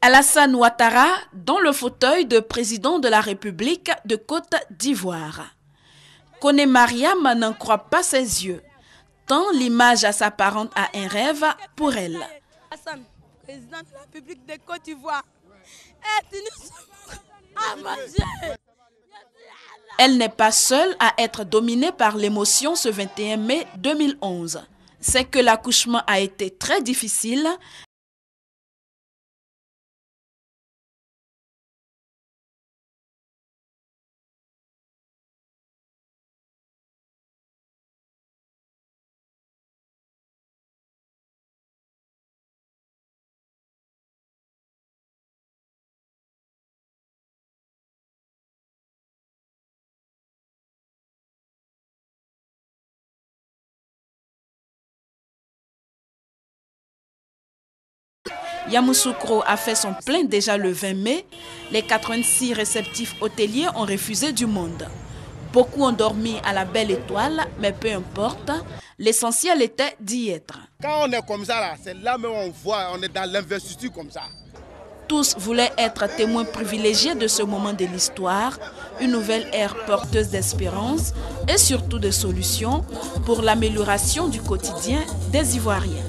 Alassane Ouattara dans le fauteuil de président de la République de Côte d'Ivoire. Kone Mariam n'en croit pas ses yeux, tant l'image s'apparente à un rêve pour elle. Alassane, président de la République de Côte d'Ivoire, elle n'est pas seule à être dominée par l'émotion ce 21 mai 2011. C'est que l'accouchement a été très difficile Yamoussoukro a fait son plein déjà le 20 mai. Les 86 réceptifs hôteliers ont refusé du monde. Beaucoup ont dormi à la belle étoile, mais peu importe, l'essentiel était d'y être. Quand on est comme ça, c'est là où on voit, on est dans l'investiture comme ça. Tous voulaient être témoins privilégiés de ce moment de l'histoire, une nouvelle ère porteuse d'espérance et surtout de solutions pour l'amélioration du quotidien des Ivoiriens.